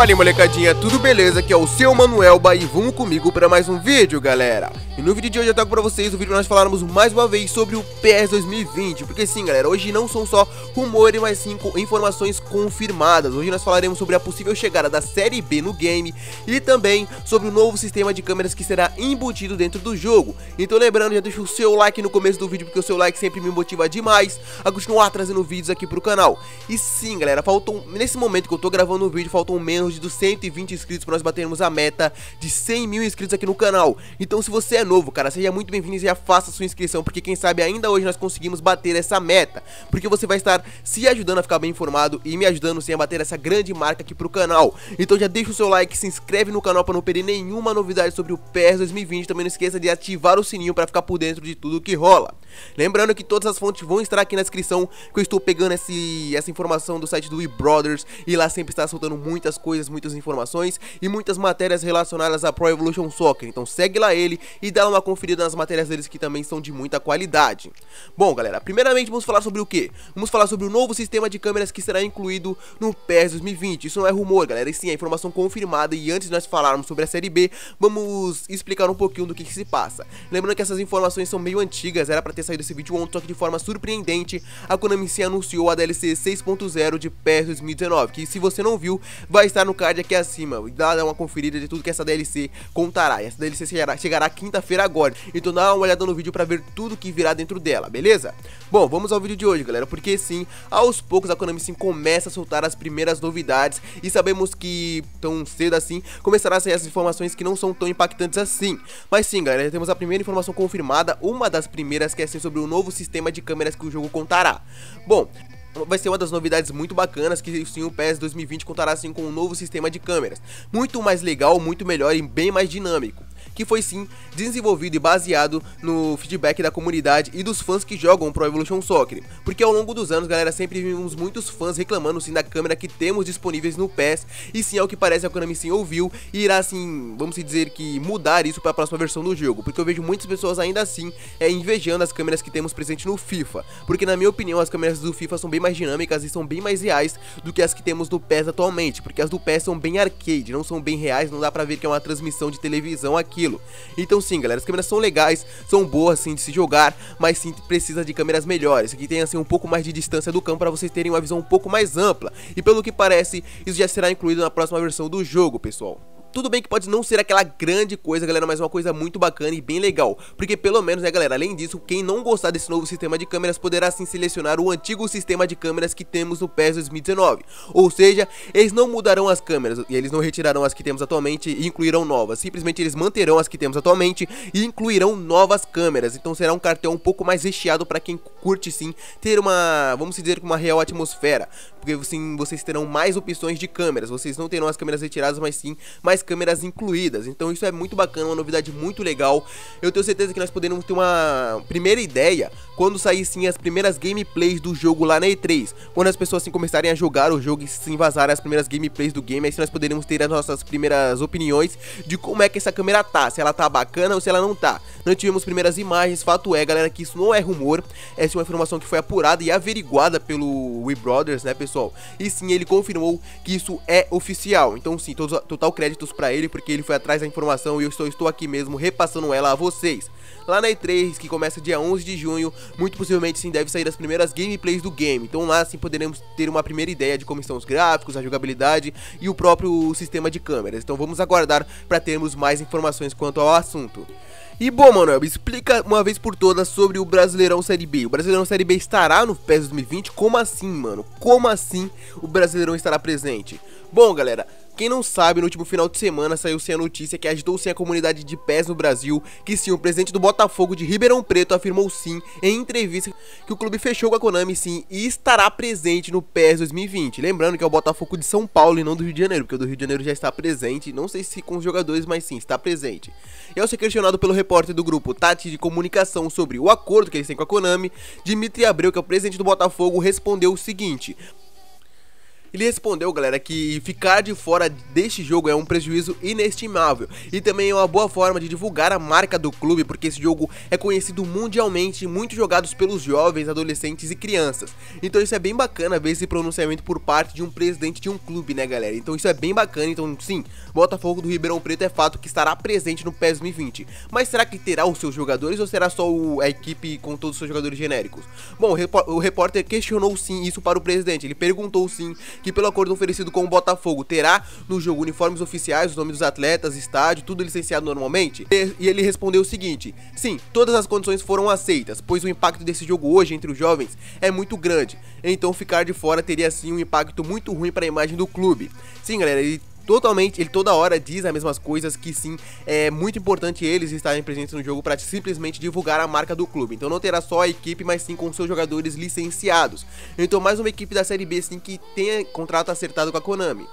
Fala molecadinha, tudo beleza? Aqui é o seu Manuelba e vamos comigo para mais um vídeo, galera. E no vídeo de hoje eu trago para vocês o vídeo nós falarmos mais uma vez sobre o PES 2020, porque sim, galera, hoje não são só rumores, mas sim informações confirmadas. Hoje nós falaremos sobre a possível chegada da Série B no game e também sobre o novo sistema de câmeras que será embutido dentro do jogo. Então lembrando, já deixa o seu like no começo do vídeo, porque o seu like sempre me motiva demais a continuar trazendo vídeos aqui pro canal. E sim, galera, faltam, nesse momento que eu tô gravando o vídeo, faltam menos de 220 inscritos para nós batermos a meta de 100 mil inscritos aqui no canal. Então se você é novo, cara, seja muito bem-vindo e já faça sua inscrição, porque quem sabe ainda hoje nós conseguimos bater essa meta, porque você vai estar se ajudando a ficar bem informado e me ajudando sim a bater essa grande marca aqui pro canal. Então já deixa o seu like, se inscreve no canal para não perder nenhuma novidade sobre o PES 2020, também não esqueça de ativar o sininho para ficar por dentro de tudo que rola. Lembrando que todas as fontes vão estar aqui na descrição, que eu estou pegando esse, essa informação do site do WeBrothers e lá sempre está soltando muitas coisas, muitas informações e muitas matérias relacionadas a Pro Evolution Soccer. Então segue lá ele e dá uma conferida nas matérias deles que também são de muita qualidade. Bom, galera, primeiramente vamos falar sobre o que? Vamos falar sobre o novo sistema de câmeras que será incluído no PES 2020. Isso não é rumor, galera, e sim é informação confirmada. E antes de nós falarmos sobre a Série B, vamos explicar um pouquinho do que, que se passa. Lembrando que essas informações são meio antigas, era para ter saído esse vídeo ontem, só que de forma surpreendente, a Konami se anunciou a DLC 6.0 de PES 2019, que se você não viu, vai estar no card aqui acima. Dá uma conferida de tudo que essa DLC contará. Essa DLC chegará, chegará quinta-feira agora. Então dá uma olhada no vídeo para ver tudo que virá dentro dela, beleza? Bom, vamos ao vídeo de hoje, galera, porque sim, aos poucos a Konami sim começa a soltar as primeiras novidades e sabemos que tão cedo assim começará a sair as informações que não são tão impactantes assim. Mas sim, galera, já temos a primeira informação confirmada, uma das primeiras que é assim sobre o novo sistema de câmeras que o jogo contará. Bom, vai ser uma das novidades muito bacanas que sim o PES 2020 contará assim com um novo sistema de câmeras, muito mais legal, muito melhor e bem mais dinâmico que foi sim desenvolvido e baseado no feedback da comunidade e dos fãs que jogam Pro Evolution Soccer. Porque ao longo dos anos, galera, sempre vimos muitos fãs reclamando sim da câmera que temos disponíveis no PES, e sim, ao que parece, a Konami sim ouviu e irá assim, vamos dizer que mudar isso para a próxima versão do jogo, porque eu vejo muitas pessoas ainda assim é, invejando as câmeras que temos presente no FIFA, porque na minha opinião as câmeras do FIFA são bem mais dinâmicas e são bem mais reais do que as que temos no PES atualmente, porque as do PES são bem arcade, não são bem reais, não dá pra ver que é uma transmissão de televisão aquilo. Então sim, galera, as câmeras são legais, são boas assim de se jogar, mas sim precisa de câmeras melhores, que tenham assim um pouco mais de distância do campo para vocês terem uma visão um pouco mais ampla. E pelo que parece, isso já será incluído na próxima versão do jogo, pessoal. Tudo bem que pode não ser aquela grande coisa, galera, mas é uma coisa muito bacana e bem legal. Porque pelo menos, né, galera, além disso, quem não gostar desse novo sistema de câmeras poderá sim selecionar o antigo sistema de câmeras que temos no PES 2019. Ou seja, eles não mudarão as câmeras e eles não retirarão as que temos atualmente e incluirão novas. Simplesmente eles manterão as que temos atualmente e incluirão novas câmeras. Então será um cartel um pouco mais recheado para quem curte sim ter uma, vamos dizer, uma real atmosfera. Porque sim, vocês terão mais opções de câmeras. Vocês não terão as câmeras retiradas, mas sim mais mais câmeras incluídas. Então isso é muito bacana, uma novidade muito legal. Eu tenho certeza que nós poderemos ter uma primeira ideia quando sair sim as primeiras gameplays do jogo lá na E3. Quando as pessoas assim começarem a jogar o jogo e se vazarem as primeiras gameplays do game, aí nós poderemos ter as nossas primeiras opiniões de como é que essa câmera tá, se ela tá bacana ou se ela não tá. Não tivemos primeiras imagens, fato é, galera, que isso não é rumor, essa é uma informação que foi apurada e averiguada pelo We Brothers, né, pessoal? E sim, ele confirmou que isso é oficial. Então sim, total, total créditos para ele, porque ele foi atrás da informação e eu estou, estou aqui mesmo repassando ela a vocês. Lá na E3, que começa dia 11 de junho, muito possivelmente sim deve sair as primeiras gameplays do game. Então lá sim poderemos ter uma primeira ideia de como estão os gráficos, a jogabilidade e o próprio sistema de câmeras. Então vamos aguardar para termos mais informações quanto ao assunto. E bom, Manuel, explica uma vez por todas sobre o Brasileirão Série B. O Brasileirão Série B estará no PES 2020? Como assim, mano? Como assim o Brasileirão estará presente? Bom, galera, quem não sabe, no último final de semana saiu-se a notícia que agitou sim a comunidade de pés no Brasil, que sim, o presidente do Botafogo de Ribeirão Preto afirmou sim, em entrevista, que o clube fechou com a Konami sim e estará presente no PES 2020. Lembrando que é o Botafogo de São Paulo e não do Rio de Janeiro, porque o do Rio de Janeiro já está presente, não sei se com os jogadores, mas sim, está presente. E ao ser questionado pelo repórter do grupo Tati de Comunicação sobre o acordo que eles têm com a Konami, Dimitri Abreu, que é o presidente do Botafogo, respondeu o seguinte: Ele respondeu, galera, que ficar de fora deste jogo é um prejuízo inestimável e também é uma boa forma de divulgar a marca do clube, porque esse jogo é conhecido mundialmente e muito jogados pelos jovens, adolescentes e crianças. Então isso é bem bacana ver esse pronunciamento por parte de um presidente de um clube, né, galera? Então isso é bem bacana, então sim, Botafogo do Ribeirão Preto é fato que estará presente no PES 2020. Mas será que terá os seus jogadores ou será só o, a equipe com todos os seus jogadores genéricos? Bom, o repórter questionou sim isso para o presidente, ele perguntou sim que pelo acordo oferecido com o Botafogo terá no jogo uniformes oficiais, os nomes dos atletas, estádio, tudo licenciado normalmente? E ele respondeu o seguinte: sim, todas as condições foram aceitas, pois o impacto desse jogo hoje entre os jovens é muito grande, então ficar de fora teria sim um impacto muito ruim para a imagem do clube. Sim, galera, ele totalmente, ele toda hora diz as mesmas coisas que sim, é muito importante eles estarem presentes no jogo para simplesmente divulgar a marca do clube. Então não terá só a equipe, mas sim com seus jogadores licenciados. Então mais uma equipe da Série B sim que tenha contrato acertado com a Konami.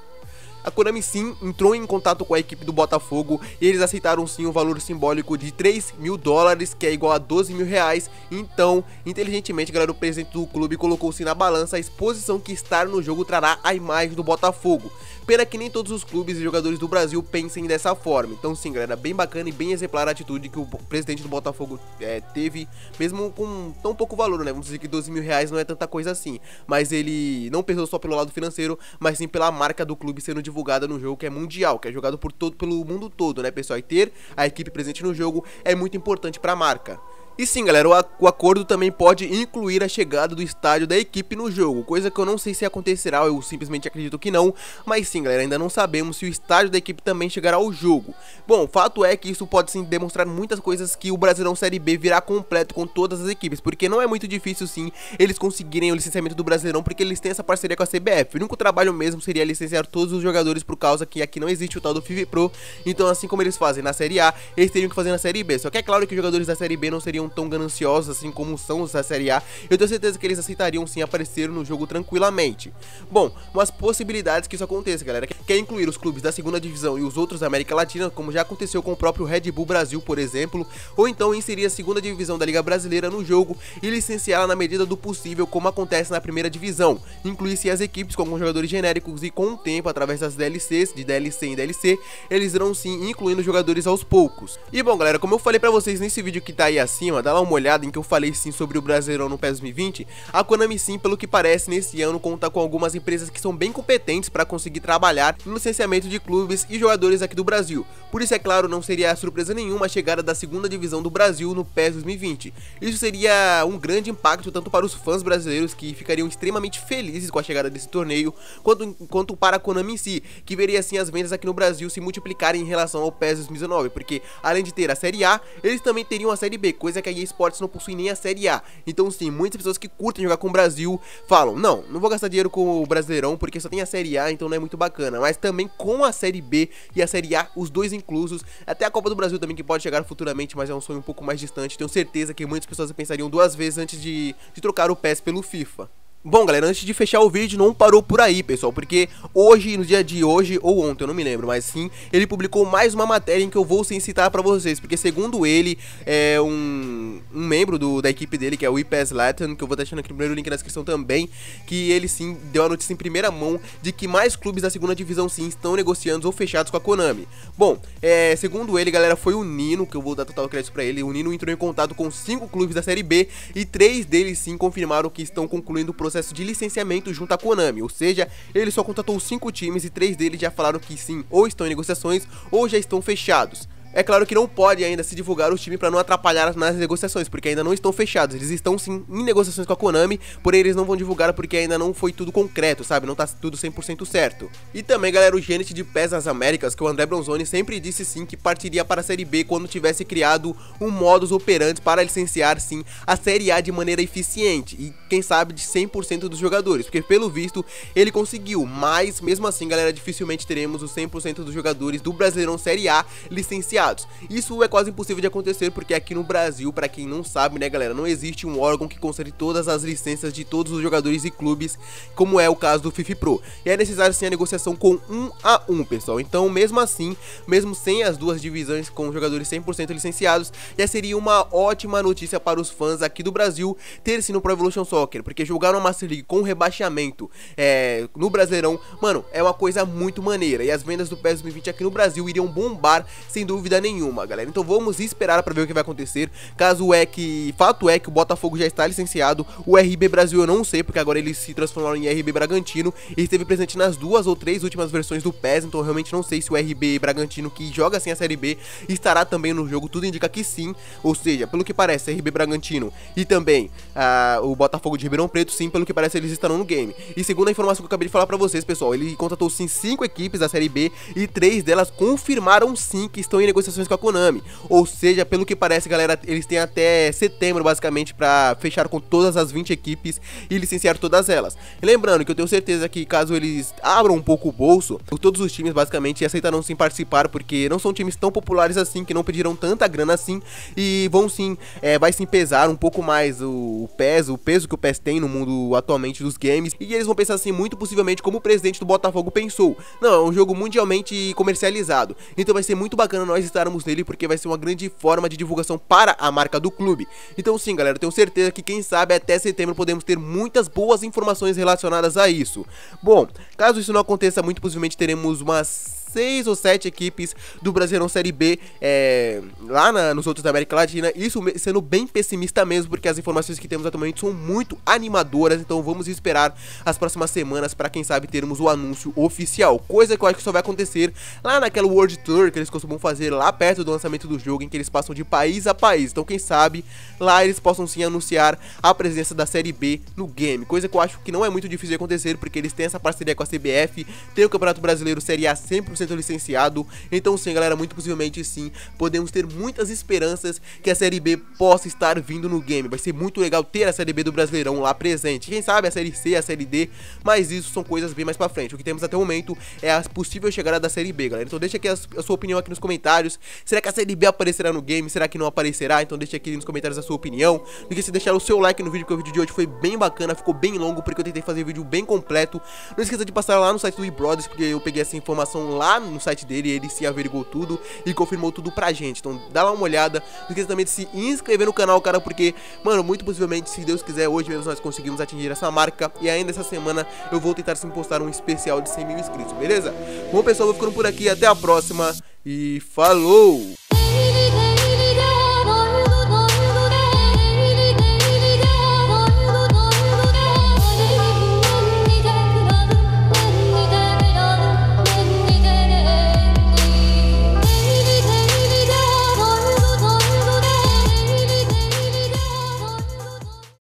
A Konami sim entrou em contato com a equipe do Botafogo e eles aceitaram sim o um valor simbólico de 3 mil dólares, que é igual a 12 mil reais. Então, inteligentemente, galera, o presidente do clube colocou sim na balança a exposição que estar no jogo trará a imagem do Botafogo. Pena que nem todos os clubes e jogadores do Brasil pensem dessa forma. Então sim, galera, bem bacana e bem exemplar a atitude que o presidente do Botafogo é, teve, mesmo com tão pouco valor, né? Vamos dizer que 12 mil reais não é tanta coisa assim. Mas ele não pensou só pelo lado financeiro, mas sim pela marca do clube sendo divulgada no jogo que é mundial, que é jogado por todo, pelo mundo todo, né, pessoal? E ter a equipe presente no jogo é muito importante para a marca. E sim, galera, o, acordo também pode incluir a chegada do estádio da equipe no jogo, coisa que eu não sei se acontecerá, eu simplesmente acredito que não, mas sim, galera, ainda não sabemos se o estádio da equipe também chegará ao jogo. Bom, o fato é que isso pode sim demonstrar muitas coisas que o Brasileirão Série B virá completo com todas as equipes, porque não é muito difícil sim eles conseguirem o licenciamento do Brasileirão, porque eles têm essa parceria com a CBF. O único trabalho mesmo seria licenciar todos os jogadores por causa que aqui não existe o tal do FIV Pro, então assim como eles fazem na Série A, eles teriam que fazer na Série B. Só que é claro que os jogadores da Série B não seriam tão gananciosos assim como são os da Série A, eu tenho certeza que eles aceitariam sim aparecer no jogo tranquilamente. Bom, umas possibilidades que isso aconteça, galera, que é incluir os clubes da segunda divisão e os outros da América Latina, como já aconteceu com o próprio Red Bull Brasil, por exemplo, ou então inserir a segunda divisão da Liga Brasileira no jogo e licenciá-la na medida do possível, como acontece na primeira divisão. Incluir-se as equipes com alguns jogadores genéricos e com o tempo, através das DLCs, de DLC em DLC, eles irão sim incluindo jogadores aos poucos. E bom, galera, como eu falei pra vocês nesse vídeo que tá aí acima, dá lá uma olhada em que eu falei sim sobre o Brasileirão no PES 2020, a Konami sim, pelo que parece, nesse ano conta com algumas empresas que são bem competentes para conseguir trabalhar no licenciamento de clubes e jogadores aqui do Brasil. Por isso, é claro, não seria surpresa nenhuma a chegada da segunda divisão do Brasil no PES 2020. Isso seria um grande impacto tanto para os fãs brasileiros que ficariam extremamente felizes com a chegada desse torneio, quanto, quanto para a Konami em si, que veria assim as vendas aqui no Brasil se multiplicarem em relação ao PES 2019, porque além de ter a Série A, eles também teriam a Série B, coisa que a EA Sports não possui nem a Série A. Então sim, muitas pessoas que curtem jogar com o Brasil falam, não, não vou gastar dinheiro com o Brasileirão porque só tem a Série A, então não é muito bacana. Mas também com a Série B e a Série A, os dois inclusos, até a Copa do Brasil também que pode chegar futuramente, mas é um sonho um pouco mais distante. Tenho certeza que muitas pessoas pensariam duas vezes antes de, de trocar o PES pelo FIFA. Bom, galera, antes de fechar o vídeo, não parou por aí, pessoal, porque hoje, no dia de hoje, ou ontem, eu não me lembro, mas sim, ele publicou mais uma matéria em que eu vou sem citar pra vocês, porque segundo ele, é um, um membro do, da equipe dele, que é o IPS Latin, que eu vou deixando aqui no primeiro link na descrição também, que ele sim deu a notícia em primeira mão de que mais clubes da segunda divisão sim estão negociando ou fechados com a Konami. Bom, é, segundo ele, galera, foi o Nino, que eu vou dar total crédito pra ele, o Nino entrou em contato com cinco clubes da Série B e três deles sim confirmaram que estão concluindo o processo processo de licenciamento junto à Konami, ou seja, ele só contratou cinco times e três deles já falaram que sim, ou estão em negociações ou já estão fechados. É claro que não pode ainda se divulgar o time para não atrapalhar nas negociações, porque ainda não estão fechados. Eles estão sim em negociações com a Konami, porém eles não vão divulgar porque ainda não foi tudo concreto, sabe? Não tá tudo 100% certo. E também, galera, o gerente de PES nas Américas, que o André Bronzoni, sempre disse sim que partiria para a Série B quando tivesse criado um modus operandi para licenciar sim a Série A de maneira eficiente e quem sabe de 100% dos jogadores, porque pelo visto ele conseguiu, mas mesmo assim, galera, dificilmente teremos os 100% dos jogadores do Brasileirão Série A licenciados Isso é quase impossível de acontecer porque aqui no Brasil, para quem não sabe, né, galera, não existe um órgão que concede todas as licenças de todos os jogadores e clubes, como é o caso do FIFA Pro. E é necessário sim a negociação com um a um, pessoal. Então, mesmo assim, mesmo sem as duas divisões com jogadores 100% licenciados, já seria uma ótima notícia para os fãs aqui do Brasil ter sim no Pro Evolution Soccer, porque jogar no Master League com rebaixamento é, no Brasileirão, mano, é uma coisa muito maneira. E as vendas do PES 2020 aqui no Brasil iriam bombar sem dúvida nenhuma, galera. Então vamos esperar para ver o que vai acontecer. Caso é que, fato é que o Botafogo já está licenciado, o RB Brasil eu não sei, porque agora eles se transformaram em RB Bragantino e esteve presente nas duas ou três últimas versões do PES, então eu realmente não sei se o RB Bragantino que joga assim a Série B estará também no jogo, tudo indica que sim, ou seja, pelo que parece, RB Bragantino e também uh, o Botafogo de Ribeirão Preto, sim, pelo que parece eles estarão no game. E segundo a informação que eu acabei de falar pra vocês, pessoal, ele contratou sim cinco equipes da Série B e três delas confirmaram sim que estão em negociações com a Konami, ou seja, pelo que parece, galera, eles têm até setembro basicamente para fechar com todas as 20 equipes e licenciar todas elas. Lembrando que eu tenho certeza que caso eles abram um pouco o bolso, todos os times basicamente aceitarão sim participar, porque não são times tão populares assim, que não pedirão tanta grana assim, e vão sim, é, vai sim pesar um pouco mais o peso, o peso que o PES tem no mundo atualmente dos games, e eles vão pensar assim, muito possivelmente como o presidente do Botafogo pensou, não, é um jogo mundialmente comercializado, então vai ser muito bacana nós estarmos nele, porque vai ser uma grande forma de divulgação para a marca do clube. Então sim, galera, tenho certeza que quem sabe até setembro podemos ter muitas boas informações relacionadas a isso. Bom, caso isso não aconteça, muito possivelmente teremos umas seis ou sete equipes do Brasileirão Série B é, lá na, nos outros da América Latina. Isso sendo bem pessimista mesmo, porque as informações que temos atualmente são muito animadoras. Então vamos esperar as próximas semanas para quem sabe termos o anúncio oficial. Coisa que eu acho que só vai acontecer lá naquela World Tour que eles costumam fazer lá perto do lançamento do jogo, em que eles passam de país a país. Então quem sabe lá eles possam sim anunciar a presença da Série B no game. Coisa que eu acho que não é muito difícil de acontecer, porque eles têm essa parceria com a CBF, tem o Campeonato Brasileiro Série A 100% 100% licenciado. Então sim, galera, muito possivelmente sim, podemos ter muitas esperanças que a Série B possa estar vindo no game. Vai ser muito legal ter a Série B do Brasileirão lá presente. Quem sabe a Série C, a Série D, mas isso são coisas bem mais pra frente. O que temos até o momento é a possível chegada da Série B, galera. Então deixa aqui a, sua opinião aqui nos comentários. Será que a Série B aparecerá no game? Será que não aparecerá? Então deixa aqui nos comentários a sua opinião. Não esqueça de deixar o seu like no vídeo, porque o vídeo de hoje foi bem bacana, ficou bem longo, porque eu tentei fazer um vídeo bem completo. Não esqueça de passar lá no site do eBrothers, porque eu peguei essa informação no site dele, ele se averigou tudo e confirmou tudo pra gente. Então dá lá uma olhada, não esqueça também de se inscrever no canal, cara, porque, mano, muito possivelmente, se Deus quiser, hoje mesmo nós conseguimos atingir essa marca e ainda essa semana eu vou tentar sim postar um especial de 100 mil inscritos, beleza? Bom, pessoal, vou ficando por aqui, até a próxima e falou!